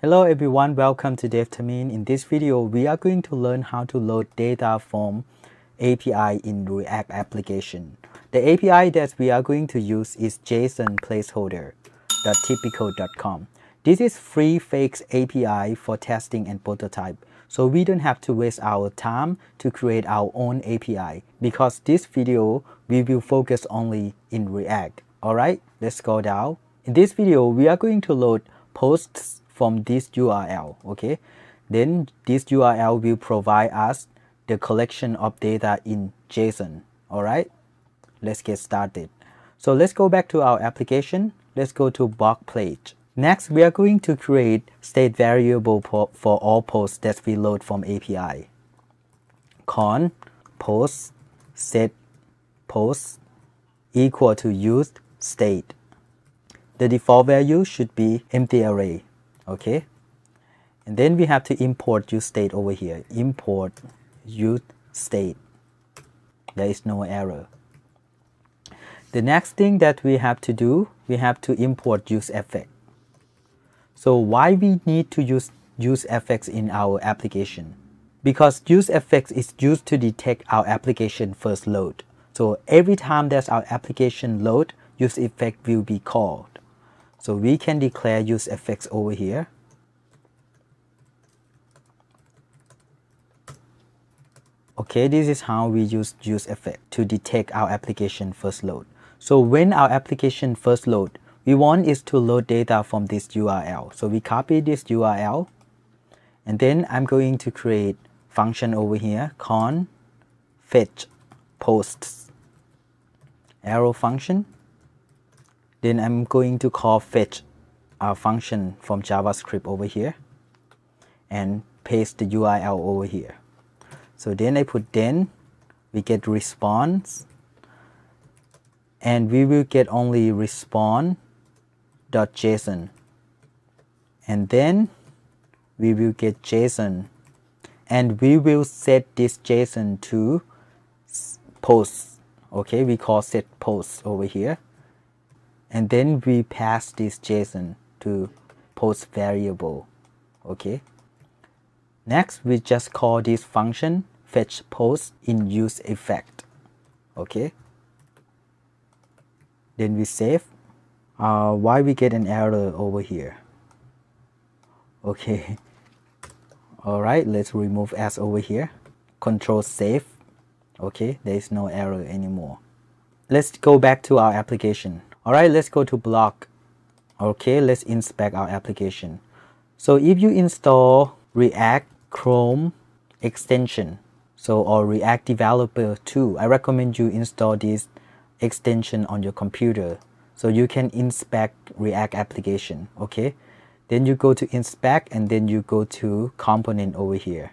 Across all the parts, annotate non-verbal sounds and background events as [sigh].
Hello everyone, welcome to Devtamin. In this video, we are going to learn how to load data from API in React application. The API that we are going to use is JSON placeholder.typicode.com. This is free fakes API for testing and prototype. So we don't have to waste our time to create our own API because this video we will focus only in React. Alright, let's go down. In this video, we are going to load posts from this URL, okay? Then this URL will provide us the collection of data in JSON, alright? Let's get started. So let's go back to our application. Let's go to blog page. Next, we are going to create state variable for all posts that we load from API. Con post set post equal to use state. The default value should be empty array, okay? And then we have to import use state over here. Import use state. There is no error. The next thing that we have to do, we have to import use effect. So why we need to use use effects in our application? Because use effects is used to detect our application first load. So every time there's our application load, use effect will be called. So we can declare use effects over here. Okay, this is how we use use effect to detect our application first load. So when our application first load, we want is to load data from this URL. So we copy this URL and then I'm going to create function over here con fetch posts arrow function. Then I'm going to call fetch our function from JavaScript over here and paste the URL over here. So then I put then we get response and we will get only response json and then we will get json. And we will set this json to post okay we call set post over here and then we pass this json to post variable okay? Next we just call this function fetch post in use effect okay? Then we save. Uh, why we get an error over here? Okay. [laughs] All right let's remove s over here. Control save. Okay there is no error anymore. Let's go back to our application all right let's go to blog. okay let's inspect our application so if you install react chrome extension so or react developer 2 i recommend you install this extension on your computer so you can inspect React application, okay? Then you go to inspect and then you go to component over here.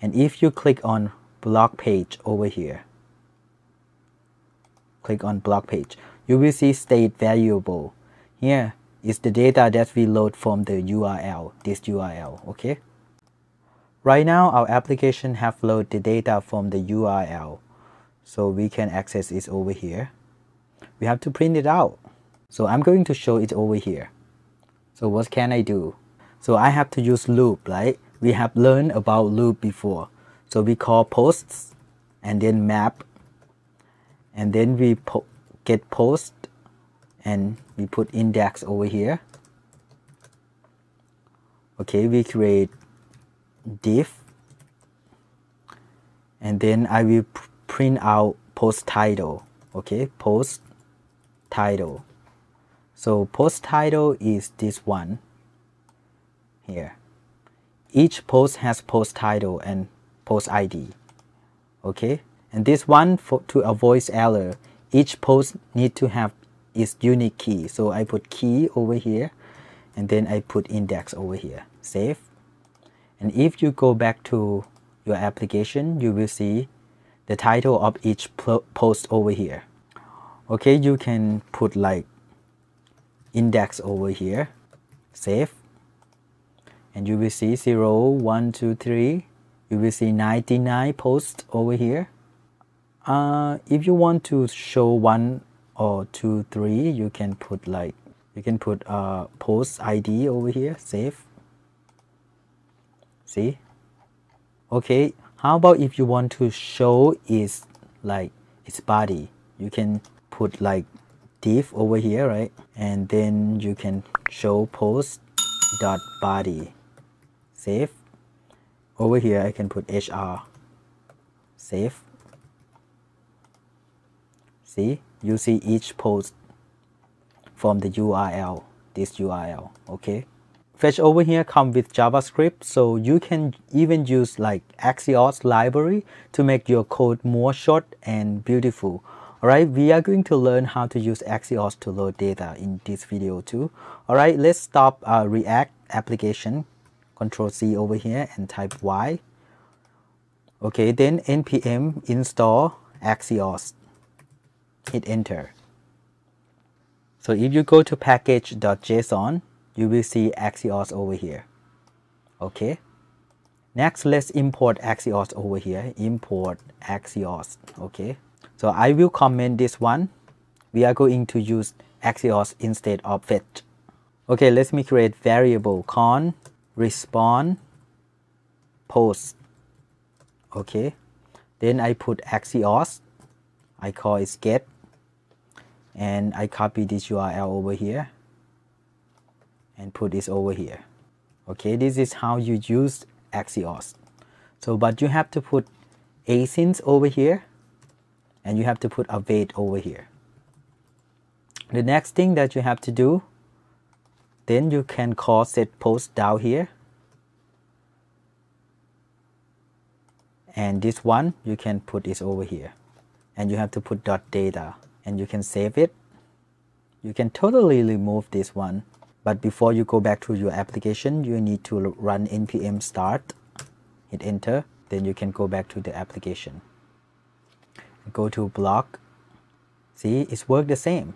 And if you click on blog page over here, click on blog page, you will see state variable. Here is the data that we load from the URL, this URL, okay? Right now, our application have loaded the data from the URL. So we can access it over here we have to print it out. So I'm going to show it over here. So what can I do? So I have to use loop, right? We have learned about loop before. So we call posts and then map and then we get post and we put index over here. Okay, we create div and then I will print out post title. Okay, post title. So post title is this one here. Each post has post title and post ID. Okay, and this one for to avoid error, each post need to have its unique key. So I put key over here, and then I put index over here. Save. And if you go back to your application, you will see the title of each post over here okay you can put like index over here save and you will see 0 1 2 3 you will see 99 posts over here uh, if you want to show one or two three you can put like you can put uh, post ID over here save. See? Okay how about if you want to show is like its body? You can put like div over here right? And then you can show post dot body. Save. Over here I can put hr save see you see each post from the URL this URL okay fetch over here come with JavaScript so you can even use like Axios library to make your code more short and beautiful Alright, we are going to learn how to use Axios to load data in this video too. Alright, let's stop React application. Control C over here and type Y. Okay, then npm install Axios. Hit enter. So if you go to package.json, you will see Axios over here. Okay. Next, let's import Axios over here. Import Axios. Okay. So I will comment this one. We are going to use Axios instead of fetch. Okay, let me create variable con respond post. Okay, then I put Axios. I call it get, and I copy this URL over here and put this over here. Okay, this is how you use Axios. So, but you have to put async over here and you have to put await over here. The next thing that you have to do, then you can call set post down here. And this one, you can put this over here. And you have to put dot data and you can save it. You can totally remove this one. But before you go back to your application, you need to run npm start, hit enter, then you can go back to the application go to blog see it's work the same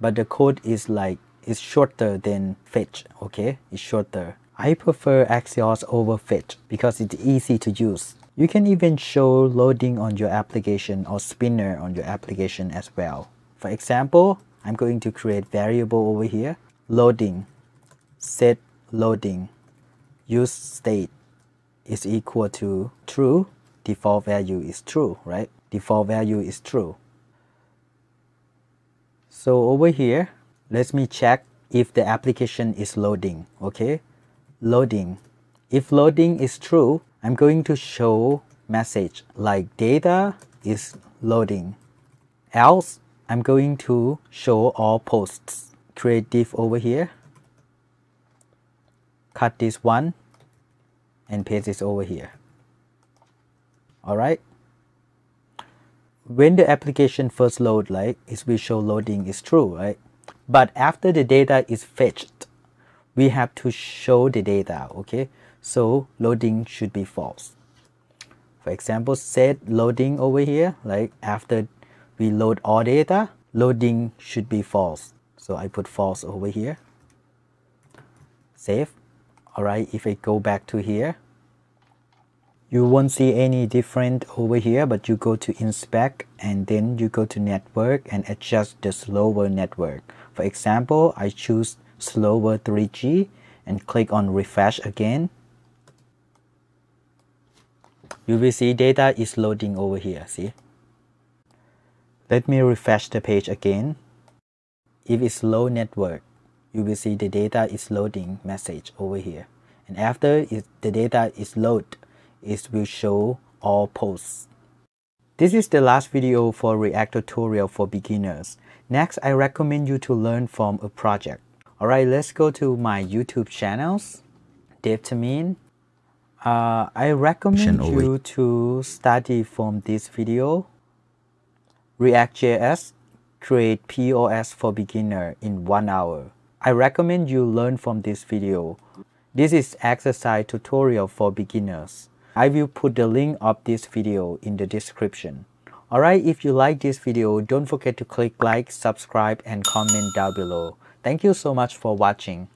but the code is like it's shorter than fetch okay it's shorter I prefer Axios over fetch because it's easy to use you can even show loading on your application or spinner on your application as well for example I'm going to create variable over here loading set loading use state is equal to true default value is true right default value is true. So over here, let me check if the application is loading, okay? Loading. If loading is true, I'm going to show message like data is loading. Else, I'm going to show all posts. Create div over here. Cut this one and paste this over here. Alright when the application first load, like its visual loading is true, right? But after the data is fetched, we have to show the data, okay? So loading should be false. For example, set loading over here, like after we load all data, loading should be false. So I put false over here. Save. All right, if I go back to here, you won't see any different over here but you go to inspect and then you go to network and adjust the slower network for example I choose slower 3G and click on refresh again you will see data is loading over here see let me refresh the page again if it's low network you will see the data is loading message over here and after it, the data is load it will show all posts. This is the last video for React tutorial for beginners. Next, I recommend you to learn from a project. Alright, let's go to my YouTube channels. Devtamin. Uh, I recommend you to study from this video. React.js, create POS for beginner in one hour. I recommend you learn from this video. This is exercise tutorial for beginners. I will put the link of this video in the description. Alright, if you like this video, don't forget to click like, subscribe and comment down below. Thank you so much for watching.